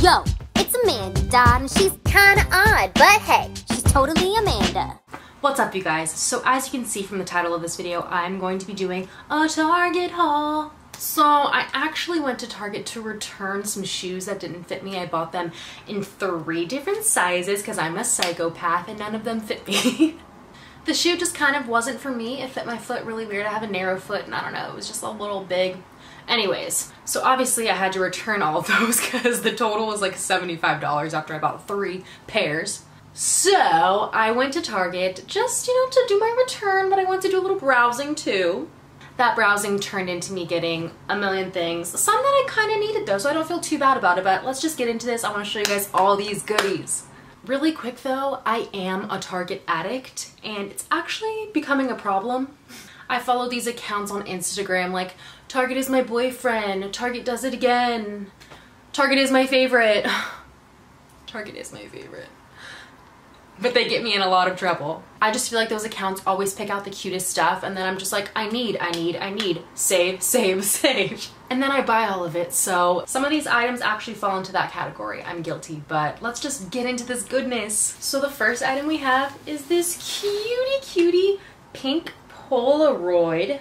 Yo, it's Amanda, and she's kinda odd, but hey, she's totally Amanda. What's up you guys? So as you can see from the title of this video, I'm going to be doing a Target haul. So I actually went to Target to return some shoes that didn't fit me. I bought them in three different sizes because I'm a psychopath and none of them fit me. the shoe just kind of wasn't for me. It fit my foot really weird. I have a narrow foot and I don't know, it was just a little big. Anyways, so obviously I had to return all of those because the total was like $75 after I bought three pairs. So I went to Target just, you know, to do my return, but I went to do a little browsing too. That browsing turned into me getting a million things. Some that I kind of needed though, so I don't feel too bad about it, but let's just get into this. I want to show you guys all these goodies. Really quick though, I am a Target addict and it's actually becoming a problem. I follow these accounts on Instagram like Target is my boyfriend, Target does it again, Target is my favorite. Target is my favorite but they get me in a lot of trouble. I just feel like those accounts always pick out the cutest stuff and then I'm just like, I need, I need, I need, save, save, save. And then I buy all of it. So some of these items actually fall into that category. I'm guilty, but let's just get into this goodness. So the first item we have is this cutie cutie pink Polaroid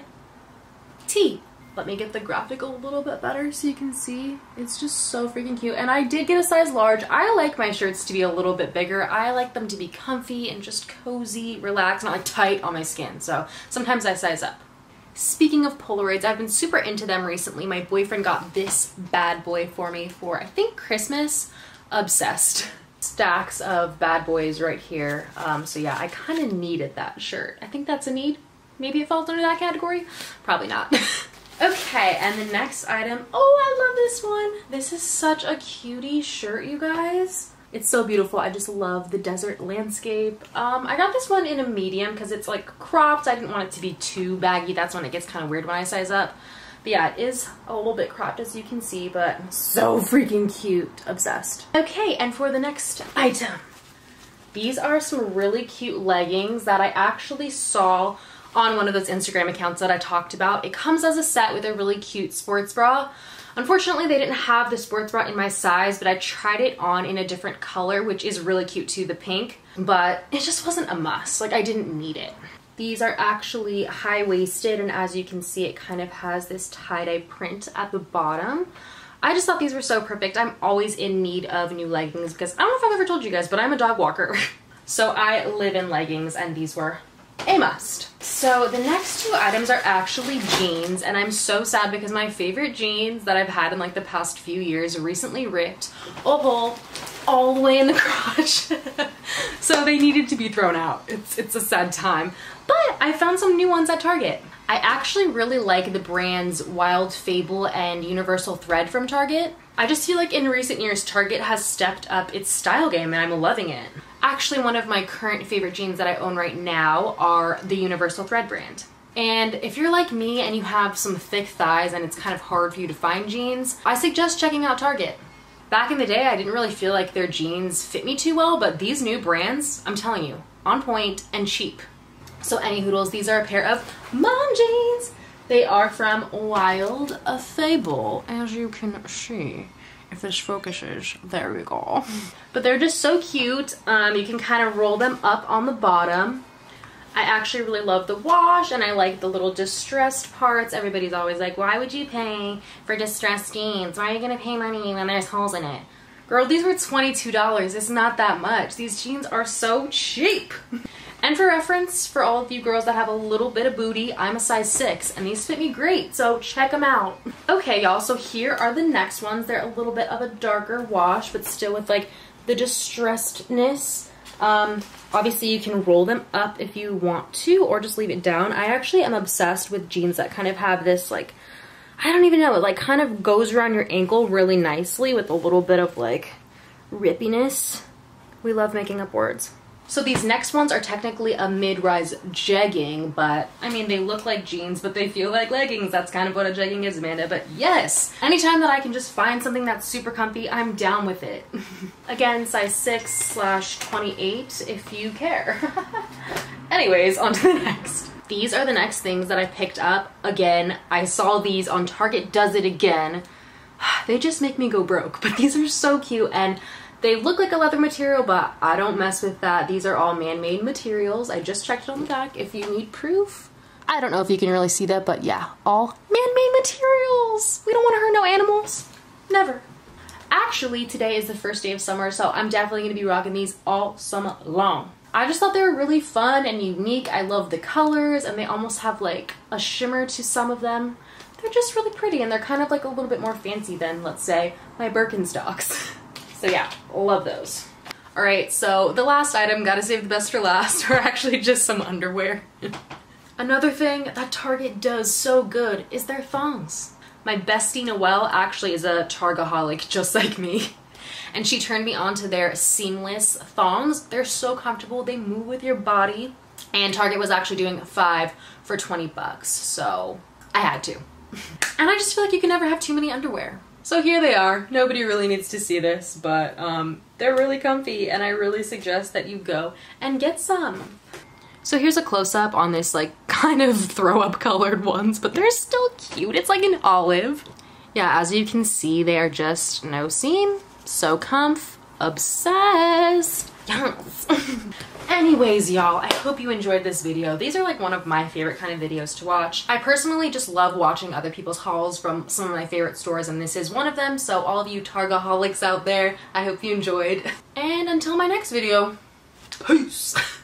tee. Let me get the graphic a little bit better so you can see. It's just so freaking cute. And I did get a size large. I like my shirts to be a little bit bigger. I like them to be comfy and just cozy, relaxed, not like tight on my skin. So sometimes I size up. Speaking of Polaroids, I've been super into them recently. My boyfriend got this bad boy for me for, I think, Christmas. Obsessed. Stacks of bad boys right here. Um, so yeah, I kind of needed that shirt. I think that's a need. Maybe it falls under that category. Probably not. Okay, and the next item, oh, I love this one. This is such a cutie shirt, you guys. It's so beautiful. I just love the desert landscape. Um, I got this one in a medium because it's like cropped. I didn't want it to be too baggy. That's when it gets kind of weird when I size up. But yeah, it is a little bit cropped as you can see, but so freaking cute. Obsessed. Okay, and for the next item, these are some really cute leggings that I actually saw on one of those Instagram accounts that I talked about. It comes as a set with a really cute sports bra. Unfortunately, they didn't have the sports bra in my size, but I tried it on in a different color, which is really cute too, the pink, but it just wasn't a must. Like I didn't need it. These are actually high-waisted, and as you can see, it kind of has this tie-dye print at the bottom. I just thought these were so perfect. I'm always in need of new leggings because I don't know if I've ever told you guys, but I'm a dog walker. so I live in leggings, and these were a must. So the next two items are actually jeans and I'm so sad because my favorite jeans that I've had in like the past few years recently ripped a hole all the way in the crotch. so they needed to be thrown out. It's, it's a sad time. But I found some new ones at Target. I actually really like the brands Wild Fable and Universal Thread from Target. I just feel like in recent years Target has stepped up its style game and I'm loving it. Actually one of my current favorite jeans that I own right now are the Universal Thread brand. And if you're like me and you have some thick thighs and it's kind of hard for you to find jeans, I suggest checking out Target. Back in the day, I didn't really feel like their jeans fit me too well, but these new brands, I'm telling you, on point and cheap. So any hoodles, these are a pair of mom jeans. They are from Wild a Fable, as you can see. If this focuses, there we go. But they're just so cute. Um, you can kind of roll them up on the bottom. I actually really love the wash and I like the little distressed parts. Everybody's always like, why would you pay for distressed jeans? Why are you gonna pay money when there's holes in it? Girl, these were $22. It's not that much. These jeans are so cheap. And for reference, for all of you girls that have a little bit of booty, I'm a size 6 and these fit me great, so check them out. Okay, y'all, so here are the next ones. They're a little bit of a darker wash, but still with like the distressedness. Um, obviously you can roll them up if you want to or just leave it down. I actually am obsessed with jeans that kind of have this like, I don't even know, it like kind of goes around your ankle really nicely with a little bit of like rippiness. We love making up words. So these next ones are technically a mid-rise jegging, but I mean, they look like jeans, but they feel like leggings. That's kind of what a jegging is, Amanda. But yes, anytime that I can just find something that's super comfy, I'm down with it. Again, size 6 slash 28 if you care. Anyways, on to the next. These are the next things that I picked up. Again, I saw these on Target Does It Again. they just make me go broke. But these are so cute and they look like a leather material, but I don't mess with that. These are all man-made materials. I just checked it on the back if you need proof. I don't know if you can really see that, but yeah, all man-made materials. We don't want to hurt no animals. Never. Actually, today is the first day of summer, so I'm definitely going to be rocking these all summer long. I just thought they were really fun and unique. I love the colors and they almost have like a shimmer to some of them. They're just really pretty and they're kind of like a little bit more fancy than, let's say, my Birkenstocks. so yeah, love those. All right, so the last item, gotta save the best for last, are actually just some underwear. Another thing that Target does so good is their thongs. My bestie Noelle actually is a Targaholic just like me. And she turned me on to their seamless thongs. They're so comfortable, they move with your body. And Target was actually doing five for 20 bucks, so I had to. and I just feel like you can never have too many underwear. So here they are. Nobody really needs to see this, but um, they're really comfy and I really suggest that you go and get some. So here's a close-up on this like kind of throw-up colored ones, but they're still cute. It's like an olive. Yeah, as you can see, they are just no seam, so comf, obsessed. Yes. Anyways, y'all, I hope you enjoyed this video. These are like one of my favorite kind of videos to watch. I personally just love watching other people's hauls from some of my favorite stores and this is one of them. So all of you Targaholics out there, I hope you enjoyed. And until my next video, peace.